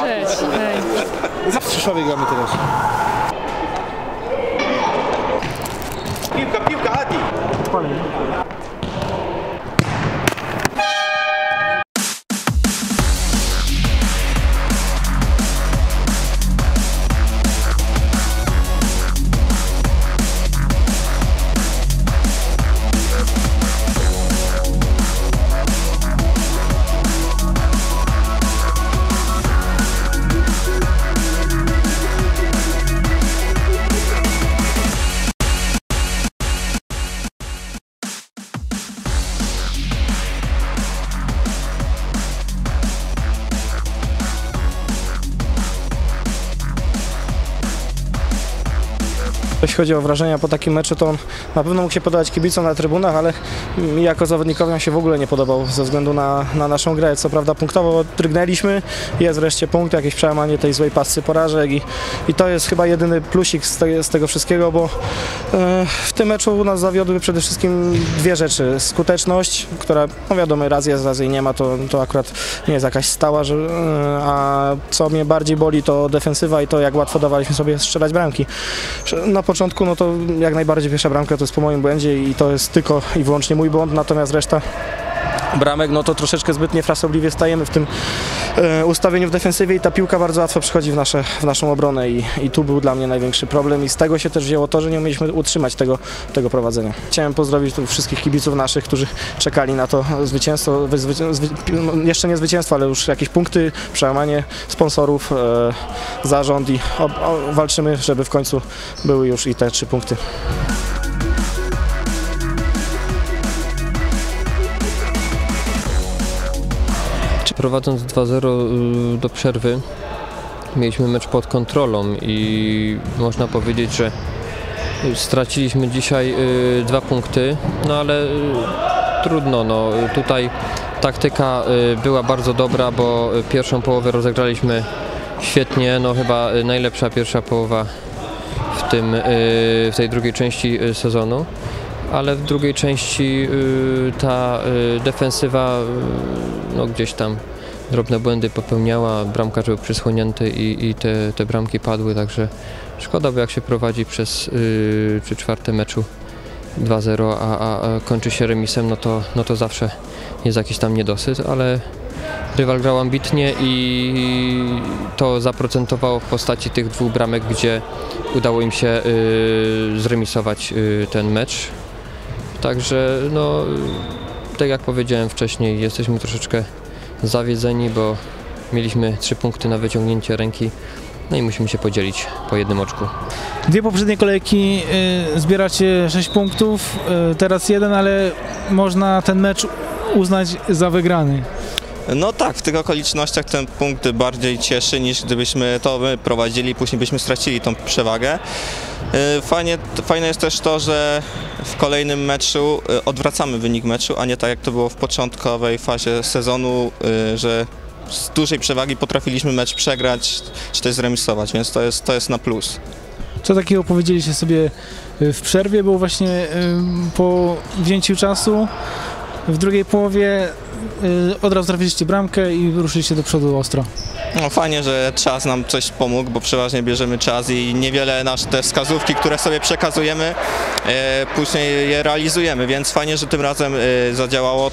Cześć, hej. W Rzeszowie gramy teraz. Piłka, piłka, Adi! Jeśli chodzi o wrażenia po takim meczu, to on na pewno mógł się podobać kibicom na trybunach, ale jako zawodnikowi on się w ogóle nie podobał ze względu na, na naszą grę. Co prawda punktowo drgnęliśmy, jest wreszcie punkt, jakieś przełamanie tej złej pasy porażek i, i to jest chyba jedyny plusik z, te, z tego wszystkiego, bo e, w tym meczu u nas zawiodły przede wszystkim dwie rzeczy. Skuteczność, która no wiadomo raz jest, raz jej nie ma, to, to akurat nie jest jakaś stała, że, e, a co mnie bardziej boli to defensywa i to jak łatwo dawaliśmy sobie strzelać bramki. Na początku no to jak najbardziej pierwsza bramka to jest po moim błędzie i to jest tylko i wyłącznie mój błąd, natomiast reszta bramek, no to troszeczkę zbyt niefrasobliwie stajemy w tym ustawieniu w defensywie i ta piłka bardzo łatwo przychodzi w, nasze, w naszą obronę i, i tu był dla mnie największy problem i z tego się też wzięło to, że nie umieliśmy utrzymać tego, tego prowadzenia. Chciałem pozdrowić tu wszystkich kibiców naszych, którzy czekali na to zwycięstwo, wy- zwycię- zwy, no, jeszcze nie zwycięstwo, ale już jakieś punkty, przełamanie sponsorów, e, zarząd i o, o, walczymy, żeby w końcu były już i te trzy punkty. Prowadząc 2-0 y, do przerwy, mieliśmy mecz pod kontrolą i można powiedzieć, że straciliśmy dzisiaj y, dwa punkty, no ale y, trudno, no tutaj taktyka była bardzo dobra, bo pierwszą połowę rozegraliśmy świetnie, no chyba najlepsza pierwsza połowa w, tym, w tej drugiej części sezonu. Ale w drugiej części y, ta y, defensywa y, no, gdzieś tam drobne błędy popełniała, bramkarz był przysłonięty i, i te, te bramki padły, także szkoda, bo jak się prowadzi przez y, trzy czwarte meczu 2-0, a, a, kończy się remisem, no to, no to zawsze jest jakiś tam niedosyt, ale rywal grał ambitnie i to zaprocentowało w postaci tych dwóch bramek, gdzie udało im się zremisować ten mecz. Także no, tak jak powiedziałem wcześniej, jesteśmy troszeczkę zawiedzeni, bo mieliśmy trzy punkty na wyciągnięcie ręki, no i musimy się podzielić po jednym oczku. Dwie poprzednie kolejki y, zbieracie 6 punktów, y, teraz jeden, ale można ten mecz uznać za wygrany. No tak, w tych okolicznościach ten punkt bardziej cieszy niż gdybyśmy to my prowadzili, później byśmy stracili tą przewagę. Yy, Fajnie, fajne jest też to, że w kolejnym meczu yy, odwracamy wynik meczu, a nie tak jak to było w początkowej fazie sezonu, yy, że z dużej przewagi potrafiliśmy mecz przegrać czy też zremisować, więc to jest, to jest na plus. Co takiego powiedzieliście sobie y, w przerwie, bo właśnie y, po wzięciu czasu w drugiej połowie y, od razu trafiliście bramkę i ruszyliście do przodu ostro. No fajnie, że czas nam coś pomógł, bo przeważnie bierzemy czas i niewiele nasze te wskazówki, które sobie przekazujemy, e, później je realizujemy, więc fajnie, że tym razem e, zadziałało.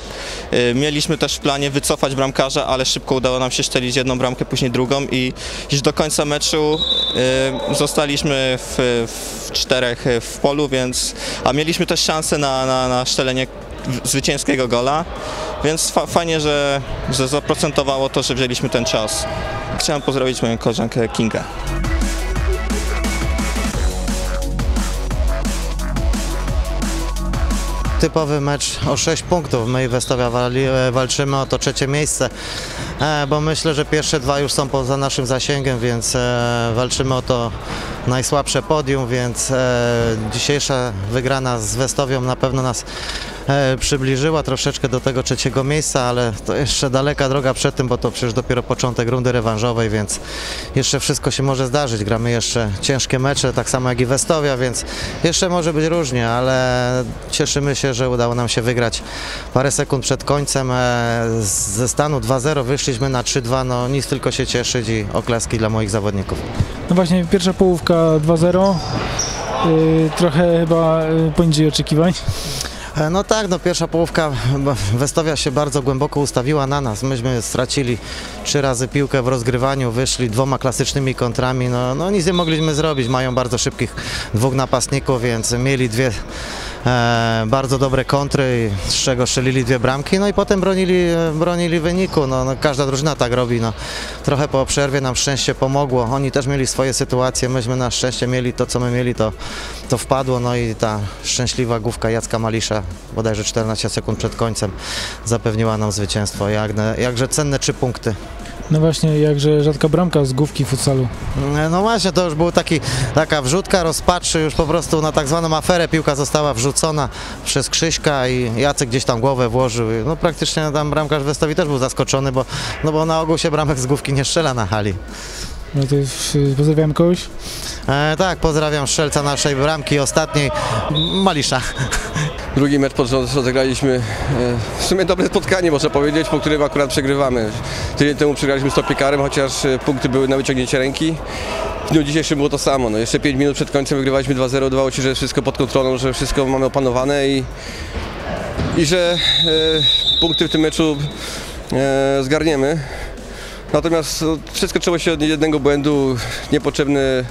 E, mieliśmy też w planie wycofać bramkarza, ale szybko udało nam się szczelić jedną bramkę, później drugą i już do końca meczu zostaliśmy w, w czterech w polu, więc a mieliśmy też szansę na, na, na szczelenie zwycięskiego gola, więc fa fajnie, że, że zaprocentowało to, że wzięliśmy ten czas. Chciałem pozdrowić moją koleżankę Kingę. typowy mecz o 6 punktów. My i Westawia walczymy o to trzecie miejsce, bo myślę, że pierwsze dwa już są poza naszym zasięgiem, więc e, walczymy o to najsłabsze podium, więc e, dzisiejsza wygrana z Westowią na pewno nas e, przybliżyła troszeczkę do tego trzeciego miejsca, ale to jeszcze daleka droga przed tym, bo to przecież dopiero początek rundy rewanżowej, więc jeszcze wszystko się może zdarzyć. Gramy jeszcze ciężkie mecze, tak samo jak i Westowia, więc jeszcze może być różnie, ale cieszymy się, że udało nam się wygrać parę sekund przed końcem. E, Ze stanu 2-0 wyszli wyszliśmy na 3-2, no nic tylko się cieszyć i oklaski dla moich zawodników. No właśnie, pierwsza połówka 2-0. Yy, trochę chyba yy, poniżej oczekiwań. E, No tak, no pierwsza połówka Westowia się bardzo głęboko ustawiła na nas. Myśmy stracili trzy razy piłkę w rozgrywaniu, wyszli dwoma klasycznymi kontrami. No, no nic nie mogliśmy zrobić. Mają bardzo szybkich dwóch napastników, więc mieli dwie bardzo dobre kontry, z czego strzelili dwie bramki, no i potem bronili, e, bronili wyniku. No, no, każda drużyna tak robi. No. Trochę po przerwie nam szczęście pomogło. Oni też mieli swoje sytuacje, myśmy na szczęście mieli to, co my mieli, to, to wpadło. No i ta szczęśliwa główka Jacka Malisza, bodajże 14 sekund przed końcem, zapewniła nam zwycięstwo. Jakże, jakże cenne trzy punkty. No właśnie, jakże rzadka bramka z główki futsalu. No właśnie, to już był taki, taka wrzutka rozpaczy, już po prostu na tak zwaną aferę piłka została wrzucona przez Krzyśka i Jacek gdzieś tam głowę włożył. No praktycznie tam bramkarz Westowi też był zaskoczony, bo, no bo na ogół się bramek z główki nie strzela na hali. No to yy, pozdrawiam kogoś. E, tak, pozdrawiam strzelca naszej bramki ostatniej, Malisza. Drugi mecz pod rząd rozegraliśmy e, w sumie dobre spotkanie, można powiedzieć, po którym akurat przegrywamy. Tydzień temu przegraliśmy z Topikarem, chociaż e, punkty były na wyciągnięcie ręki. W dniu dzisiejszym było to samo. No, jeszcze 5 minut przed końcem wygrywaliśmy 2-0. Udało się, że wszystko pod kontrolą, że wszystko mamy opanowane i, i że e, punkty w tym meczu e, zgarniemy. Natomiast no, wszystko trzeba się od jednego błędu, niepotrzebny,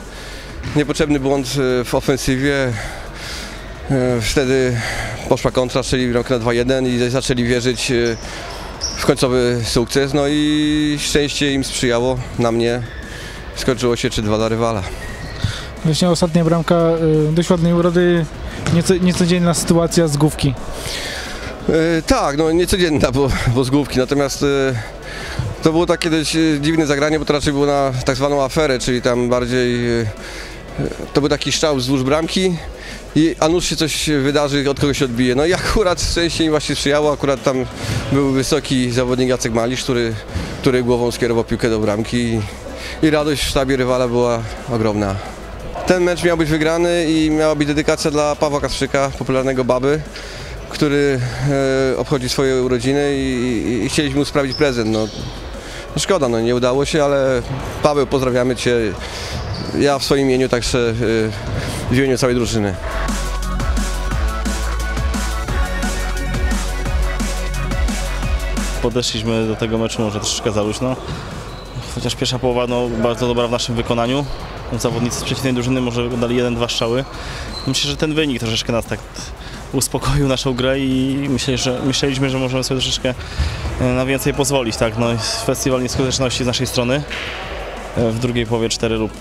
niepotrzebny błąd e, w ofensywie. Wtedy poszła kontra, strzeli bramkę na 2-1 i zaczęli wierzyć e, w końcowy sukces. No i szczęście im sprzyjało, na mnie. Skończyło się 3-2 dla rywala. Właśnie ostatnia bramka yy, dość ładnej urody. Nieco, niecodzienna sytuacja z główki. E, tak, no niecodzienna, bo, bo z główki. Natomiast e, to było takie dość e, dziwne zagranie, bo to raczej było na tak zwaną aferę, czyli tam bardziej e, to był taki strzał wzdłuż bramki i a nuż się coś wydarzy, od kogoś odbije. No i akurat szczęście im właśnie sprzyjało, akurat tam był wysoki zawodnik Jacek Malisz, który, który głową skierował piłkę do bramki i, i radość w sztabie rywala była ogromna. Ten mecz miał być wygrany i miała być dedykacja dla Pawła Kasprzyka, popularnego Baby, który e, obchodzi swoje urodziny i, i, i chcieliśmy mu sprawić prezent. No, no szkoda, no nie udało się, ale Paweł, pozdrawiamy Cię. Ja w swoim imieniu, także e, w imieniu całej drużyny. podeszliśmy do tego meczu może troszeczkę za luźno. Chociaż pierwsza połowa no, bardzo dobra w naszym wykonaniu. Zawodnicy z przeciwnej drużyny może dali jeden, dwa strzały. Myślę, że ten wynik troszeczkę nas tak uspokoił naszą grę i myślę, że, myśleliśmy, że możemy sobie troszeczkę e, na więcej pozwolić. Tak? No, festiwal nieskuteczności z naszej strony. E, W drugiej połowie 4 lub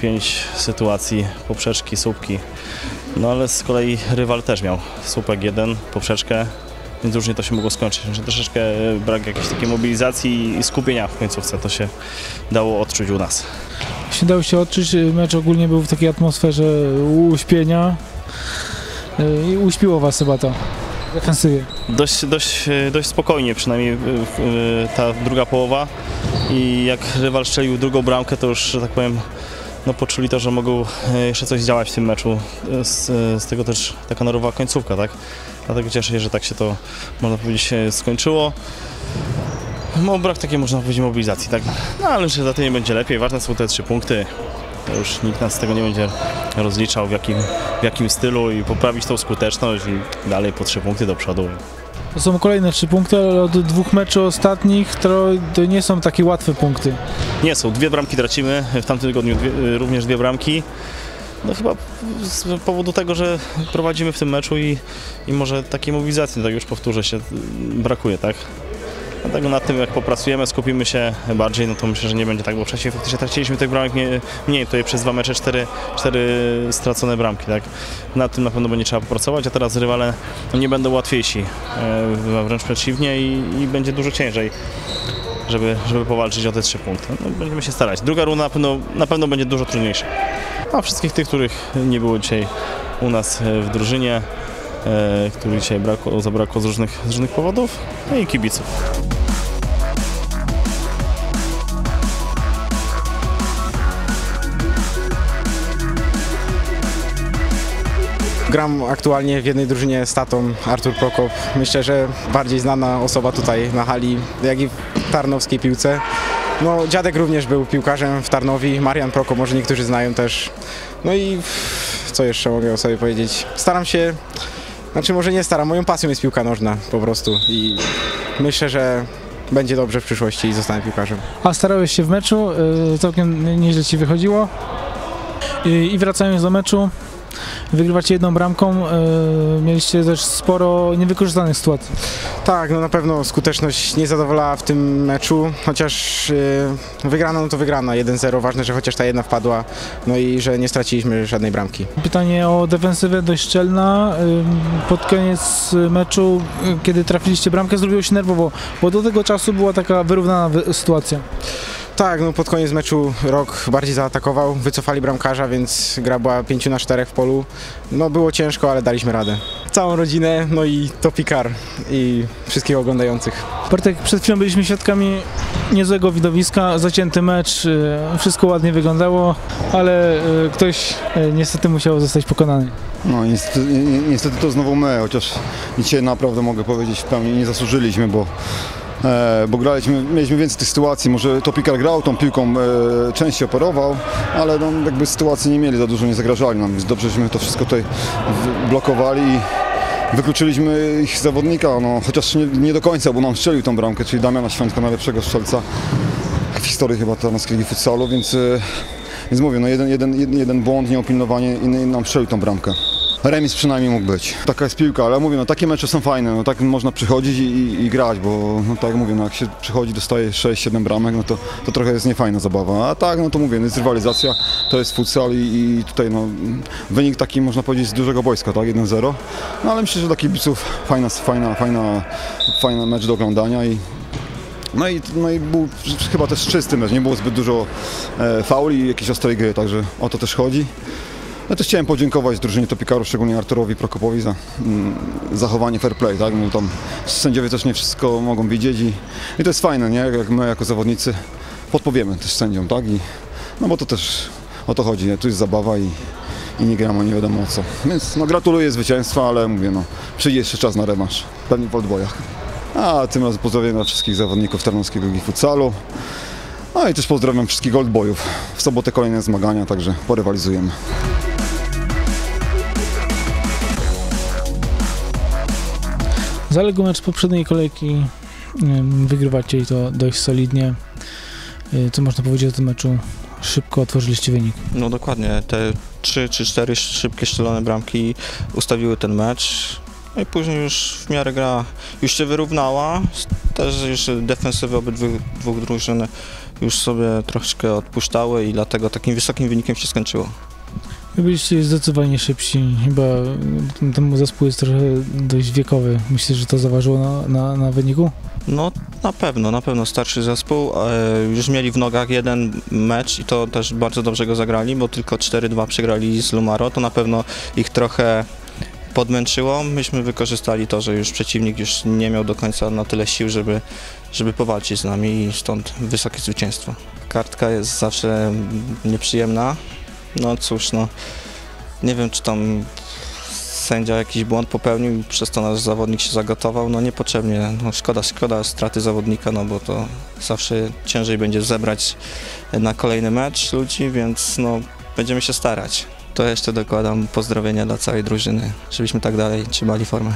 5 sytuacji, poprzeczki, słupki. No ale z kolei rywal też miał słupek jeden, poprzeczkę, więc różnie to się mogło skończyć. Że troszeczkę brak jakiejś takiej mobilizacji i skupienia w końcówce to się dało odczuć u nas. Właśnie dało się odczuć, yy, mecz ogólnie był w takiej atmosferze uśpienia. Yy, I uśpiło was chyba to defensywie. Dość, dość, e, dość spokojnie przynajmniej e, e, ta druga połowa i jak rywal strzelił drugą bramkę, to już, że tak powiem, no poczuli to, że mogą e, jeszcze coś działać w tym meczu. E, Z, z tego też taka nerwowa końcówka, tak? Dlatego cieszę się, że tak się to, można powiedzieć, e, skończyło. No, brak takiej, można powiedzieć, mobilizacji, tak? No, ale że za tydzień będzie lepiej. Ważne są te trzy punkty. To już nikt nas z tego nie będzie rozliczał, w jakim, w jakim stylu i poprawić tą skuteczność i dalej po trzy punkty do przodu. To są kolejne trzy punkty, ale od dwóch meczów ostatnich to, nie są takie łatwe punkty. Nie są, dwie bramki tracimy, w tamtym tygodniu dwie, również dwie bramki. No chyba z powodu tego, że prowadzimy w tym meczu i, i może takiej mobilizacji, tak już powtórzę się, brakuje, tak? Dlatego nad tym jak popracujemy, skupimy się bardziej, no to myślę, że nie będzie tak, bo wcześniej faktycznie traciliśmy tych bramek nie- mniej, tutaj przez dwa mecze cztery, cztery stracone bramki, tak? Nad tym na pewno będzie trzeba popracować, a teraz rywale no, nie będą łatwiejsi, e, wręcz przeciwnie i, i będzie dużo ciężej żeby, żeby powalczyć o te trzy punkty. No, będziemy się starać. Druga runda na pewno, na pewno będzie dużo trudniejsza. A wszystkich tych, których nie było dzisiaj u nas w drużynie, e, dzisiaj brakło, zabrakło z różnych, z różnych powodów, no i kibiców. Gram aktualnie w jednej drużynie z tatą Artur Prokop. Myślę, że bardziej znana osoba tutaj na hali, jak i tarnowskiej piłce. No, dziadek również był piłkarzem w Tarnowi, Marian Proko, może niektórzy znają też. No i co jeszcze mogę o sobie powiedzieć? Staram się, znaczy może nie staram, moją pasją jest piłka nożna po prostu i myślę, że będzie dobrze w przyszłości i zostanę piłkarzem. A starałeś się w meczu, y, całkiem nieźle ci wychodziło. Y, I wracając do meczu, wygrywacie jedną bramką, y, mieliście też sporo niewykorzystanych sytuacji. Tak, no na pewno skuteczność nie zadowalała w tym meczu, chociaż yy, wygrana no to wygrana, 1-0, ważne, że chociaż ta jedna wpadła, no i że nie straciliśmy żadnej bramki. Pytanie o defensywę dość szczelna. Y, Pod koniec meczu, kiedy trafiliście bramkę, zrobiło się nerwowo, bo do tego czasu była taka wyrównana wy- sytuacja. Tak, no pod koniec meczu Rok bardziej zaatakował, wycofali bramkarza, więc gra była 5 na 4 w polu. No było ciężko, ale daliśmy radę. Całą rodzinę, no i Topikar i wszystkich oglądających. Bartek, przed chwilą byliśmy świadkami niezłego widowiska, zacięty mecz, y, wszystko ładnie wyglądało, ale y, ktoś y, niestety musiał zostać pokonany. No niestety, ni- ni- niestety to znowu my, chociaż dzisiaj naprawdę mogę powiedzieć w pełni nie zasłużyliśmy, bo, bo graliśmy, mieliśmy więcej tych sytuacji, może Topikar grał tą piłką, e, częściej operował, ale no, jakby sytuacji nie mieli, za dużo nie zagrażali nam, więc dobrze, żeśmy to wszystko tutaj blokowali i wykluczyliśmy ich zawodnika, no, chociaż nie, nie do końca, bo nam strzelił tą bramkę, czyli Damiana Świątka, najlepszego strzelca w historii chyba Tarnowskiego futsalu, więc, e, więc mówię, no jeden, jeden, jeden błąd, nieopilnowanie i nam strzelił tą bramkę. Remis przynajmniej mógł być. Taka jest piłka, ale mówię, no takie mecze są fajne, no tak można przychodzić i, i, grać, bo no tak mówię, no jak się przychodzi, dostaje 6-7 bramek, no to, to trochę jest niefajna zabawa. A tak, no to mówię, no jest rywalizacja, to jest futsal i, i tutaj no wynik taki można powiedzieć z dużego wojska, tak, 1-0. No ale myślę, że dla kibiców fajna, fajna, fajna, fajny mecz do oglądania i no i, no i był chyba też czysty mecz, nie było zbyt dużo e, fauli i jakiejś ostrej gry, także o to też chodzi. Ja też chciałem podziękować drużynie Topikarów, szczególnie Arturowi Prokopowi za mm, zachowanie fair play, tak? No, tam sędziowie też nie wszystko mogą widzieć i, i to jest fajne, nie? Jak my jako zawodnicy podpowiemy też sędziom, tak? I, no bo to też o to chodzi, nie? Tu jest zabawa i, i nie gramy nie wiadomo co. Więc no gratuluję zwycięstwa, ale mówię, no przyjdzie jeszcze czas na rewanż, pewnie w odbojach. A tym razem pozdrawiam dla wszystkich zawodników Tarnowskiego Ligi Futsalu. No i też pozdrawiam wszystkich Oldboyów. W sobotę kolejne zmagania, także porywalizujemy. Zaległy mecz poprzedniej kolejki, wygrywacie i to dość solidnie. Y, Co można powiedzieć o tym meczu? Szybko otworzyliście wynik. No dokładnie, te 3 czy 4 szybkie strzelone bramki ustawiły ten mecz. No i później już w miarę gra już się wyrównała. Też już defensywy obydwu dwóch drużyn już sobie troszeczkę odpuszczały i dlatego takim wysokim wynikiem się skończyło. Wy byliście zdecydowanie szybsi. Chyba ten zespół jest trochę dość wiekowy. Myślisz, że to zaważyło na, na, na wyniku? No na pewno, na pewno starszy zespół. E, już mieli w nogach jeden mecz i to też bardzo dobrze go zagrali, bo tylko 4-2 przegrali z Lumaro. To na pewno ich trochę podmęczyło. Myśmy wykorzystali to, że już przeciwnik już nie miał do końca na tyle sił, żeby, żeby powalczyć z nami i stąd wysokie zwycięstwo. Kartka jest zawsze nieprzyjemna. No cóż, no nie wiem czy tam sędzia jakiś błąd popełnił i przez to nasz zawodnik się zagotował. No niepotrzebnie, no szkoda, szkoda straty zawodnika, no bo to zawsze ciężej będzie zebrać na kolejny mecz ludzi, więc no będziemy się starać. To jeszcze dokładam pozdrowienia dla całej drużyny, żebyśmy tak dalej trzymali formę.